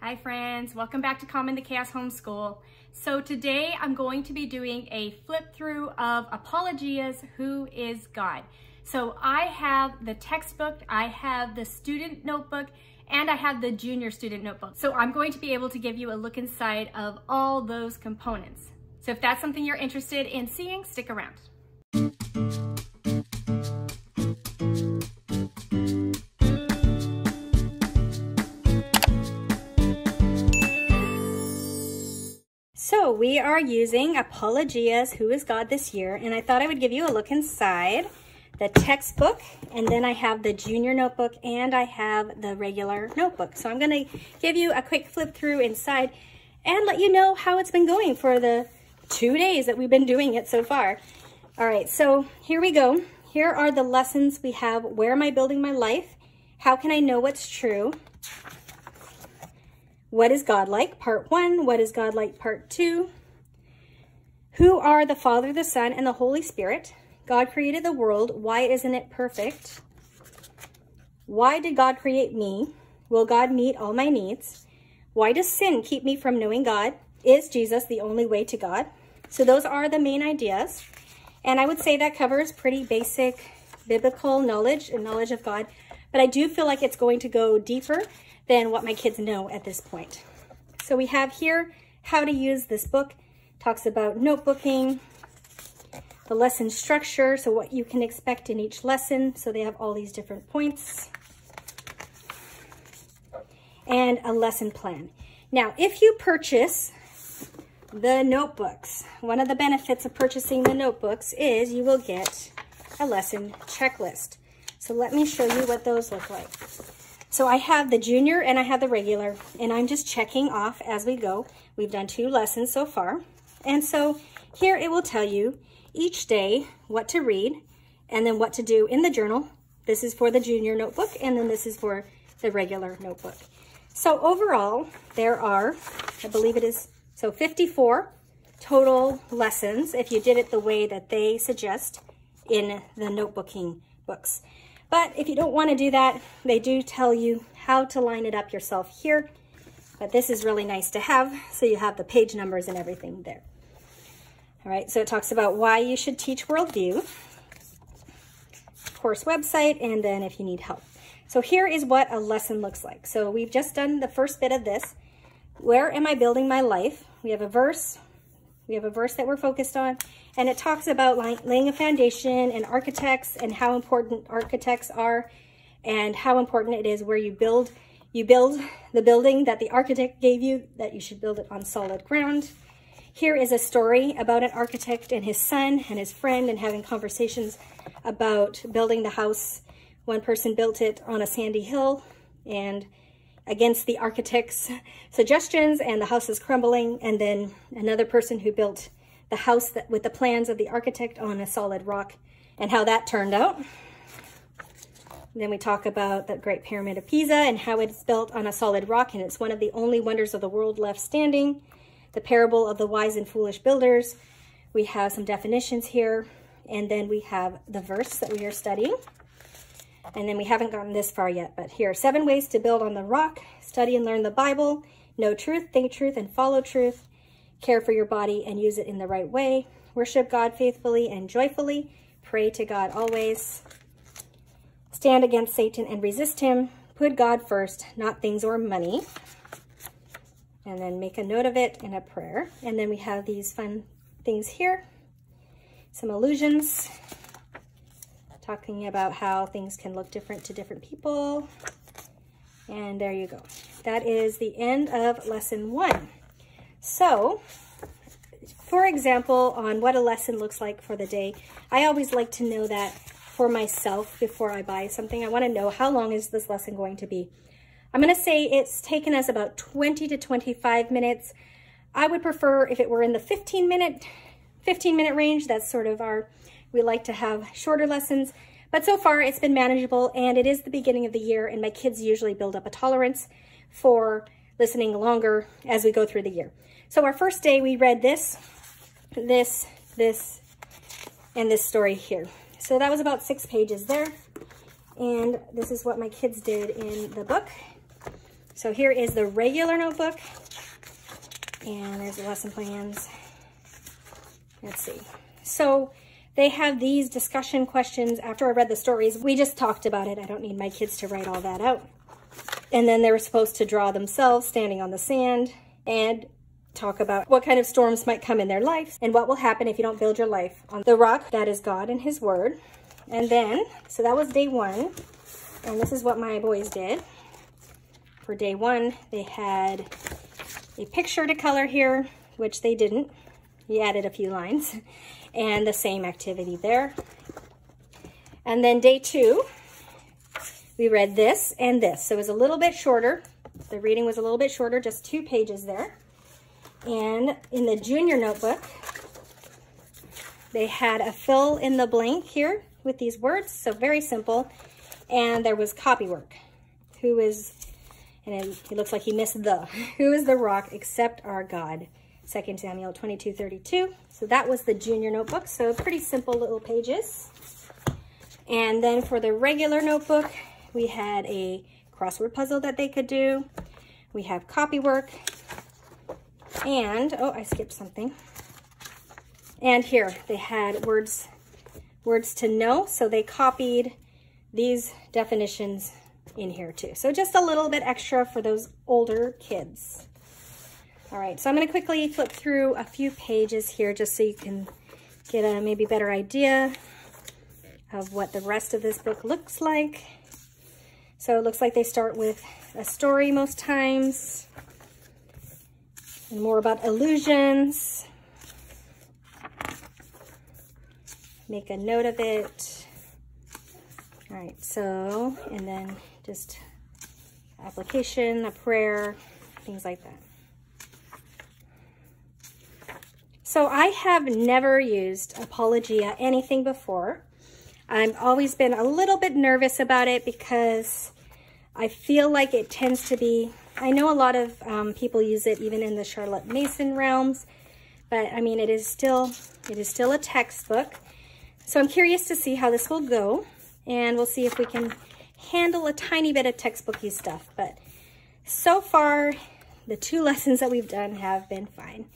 Hi friends, welcome back to Calm in the Chaos Homeschool. So today I'm going to be doing a flip through of Apologia's Who is God. So I have the textbook, I have the student notebook, and I have the junior student notebook. So I'm going to be able to give you a look inside of all those components. So if that's something you're interested in seeing, stick around. We are using Apologia's Who is God this year, and I thought I would give you a look inside the textbook, and then I have the junior notebook, and I have the regular notebook. So I'm gonna give you a quick flip through inside and let you know how it's been going for the two days that we've been doing it so far. All right, so here we go. Here are the lessons we have. Where am I building my life? How can I know what's true? What is God like? Part one. What is God like? Part two. Who are the Father, the Son, and the Holy Spirit? God created the world. Why isn't it perfect? Why did God create me? Will God meet all my needs? Why does sin keep me from knowing God? Is Jesus the only way to God? So those are the main ideas. And I would say that covers pretty basic biblical knowledge and knowledge of God. But I do feel like it's going to go deeper than what my kids know at this point. So we have here how to use this book. Talks about notebooking, the lesson structure, so what you can expect in each lesson. So they have all these different points. And a lesson plan. Now, if you purchase the notebooks, one of the benefits of purchasing the notebooks is you will get a lesson checklist. So let me show you what those look like. So I have the junior and I have the regular, and I'm just checking off as we go. We've done two lessons so far. And so here it will tell you each day what to read and then what to do in the journal. This is for the junior notebook, and then this is for the regular notebook. So overall, there are, I believe it is, so 54 total lessons if you did it the way that they suggest in the notebooking books. But if you don't want to do that, they do tell you how to line it up yourself here. But this is really nice to have, so you have the page numbers and everything there. All right, so it talks about why you should teach worldview, course website, and then if you need help. So here is what a lesson looks like. So we've just done the first bit of this. Where am I building my life? We have a verse, we have a verse that we're focused on, and it talks about laying a foundation and architects and how important architects are and how important it is where you build you build the building that the architect gave you, that you should build it on solid ground. Here is a story about an architect and his son and his friend and having conversations about building the house. One person built it on a sandy hill and against the architect's suggestions and the house is crumbling. And then another person who built the house that, with the plans of the architect on a solid rock and how that turned out. then we talk about the Great Pyramid of Giza and how it's built on a solid rock and it's one of the only wonders of the world left standing. The parable of the wise and foolish builders. We have some definitions here. And then we have the verse that we are studying. And then we haven't gotten this far yet, but here are seven ways to build on the rock, study and learn the Bible, know truth, think truth, and follow truth, care for your body and use it in the right way, worship God faithfully and joyfully, pray to God always, stand against Satan and resist him, put God first, not things or money, and then make a note of it in a prayer. And then we have these fun things here, some illusions, talking about how things can look different to different people. And there you go. That is the end of lesson one. So, for example, on what a lesson looks like for the day, I always like to know that for myself before I buy something. I want to know how long is this lesson going to be. I'm going to say it's taken us about 20 to 25 minutes. I would prefer if it were in the 15 minute 15 minute range. That's sort of our we like to have shorter lessons, but so far it's been manageable and it is the beginning of the year and my kids usually build up a tolerance for listening longer as we go through the year. So our first day we read this, this, this, and this story here. So that was about six pages there. And this is what my kids did in the book. So here is the regular notebook. And there's the lesson plans. Let's see. So they have these discussion questions after I read the stories. We just talked about it. I don't need my kids to write all that out. And then they were supposed to draw themselves standing on the sand and talk about what kind of storms might come in their life and what will happen if you don't build your life on the rock that is God and his word. And then, so that was day one. And this is what my boys did. For day one, they had a picture to color here, which they didn't. He added a few lines and the same activity there. And then day two, we read this and this. So it was a little bit shorter. The reading was a little bit shorter, just two pages there. And in the junior notebook, they had a fill in the blank here with these words. So very simple. And there was copy work. Who is, and it, looks like he missed the, who is the rock except our God? 2 Samuel 22, 32. So that was the junior notebook. So pretty simple little pages. And then for the regular notebook, we had a crossword puzzle that they could do. We have copy work. And, oh, I skipped something. And here they had words, words to know. So they copied these definitions in here too. So just a little bit extra for those older kids. All right, so I'm gonna quickly flip through a few pages here just so you can get a maybe better idea of what the rest of this book looks like. So it looks like they start with a story most times and more about illusions. Make a note of it. All right, so, and then just application, a prayer, things like that. So I have never used Apologia anything before. I've always been a little bit nervous about it because I feel like it tends to be, I know a lot of um, people use it even in the Charlotte Mason realms, but I mean, it is still, it is still a textbook. So I'm curious to see how this will go and we'll see if we can handle a tiny bit of textbooky stuff. But so far, the two lessons that we've done have been fine.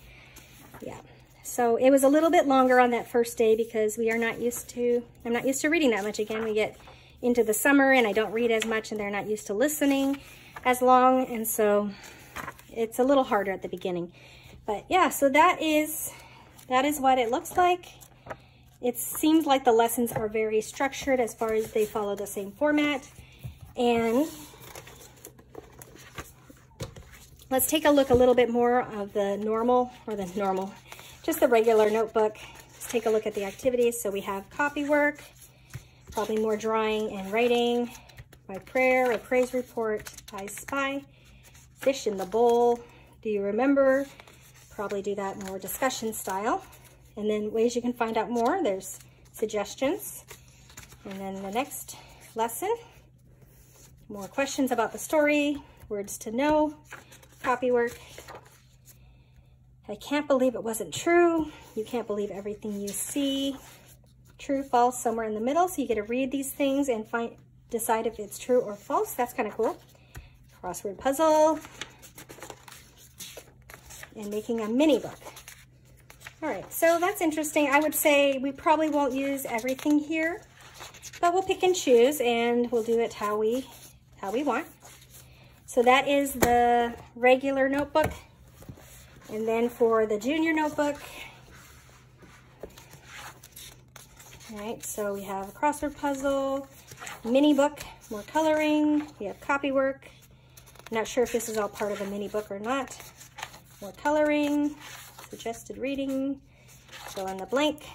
Yeah. So it was a little bit longer on that first day because we are not used to, I'm not used to reading that much again. We get into the summer and I don't read as much and they're not used to listening as long. And so it's a little harder at the beginning. But yeah, so that is, that is what it looks like. It seems like the lessons are very structured as far as they follow the same format. And let's take a look a little bit more of the normal, or the normal, just the regular notebook. Let's take a look at the activities. So we have copy work, probably more drawing and writing, my prayer, a praise report, I spy, fish in the bowl, do you remember? Probably do that more discussion style. And then ways you can find out more, there's suggestions. And then the next lesson, more questions about the story, words to know, copy work, I can't believe it wasn't true. You can't believe everything you see. True, false, somewhere in the middle. So you get to read these things and find decide if it's true or false. That's kind of cool. Crossword puzzle. And making a mini book. All right, so that's interesting. I would say we probably won't use everything here, but we'll pick and choose and we'll do it how we, how we want. So that is the regular notebook. And then for the junior notebook, all right, so we have a crossword puzzle, mini book, more coloring, we have copy work. not sure if this is all part of a mini book or not. More coloring, suggested reading, fill in the blank.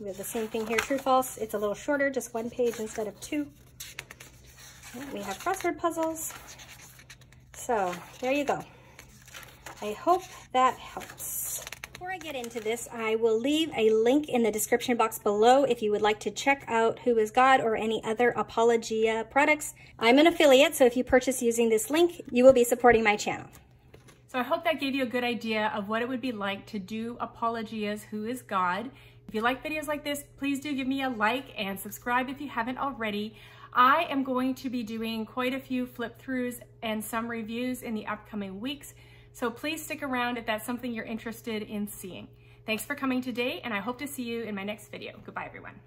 We have the same thing here, true, false. It's a little shorter, just one page instead of two. We have crossword puzzles. So there you go. I hope that helps. Before I get into this, I will leave a link in the description box below if you would like to check out Who is God or any other Apologia products. I'm an affiliate, so if you purchase using this link, you will be supporting my channel. So I hope that gave you a good idea of what it would be like to do Apologia's Who is God. If you like videos like this, please do give me a like and subscribe if you haven't already. I am going to be doing quite a few flip throughs and some reviews in the upcoming weeks, so please stick around if that's something you're interested in seeing. Thanks for coming today, and I hope to see you in my next video. Goodbye, everyone.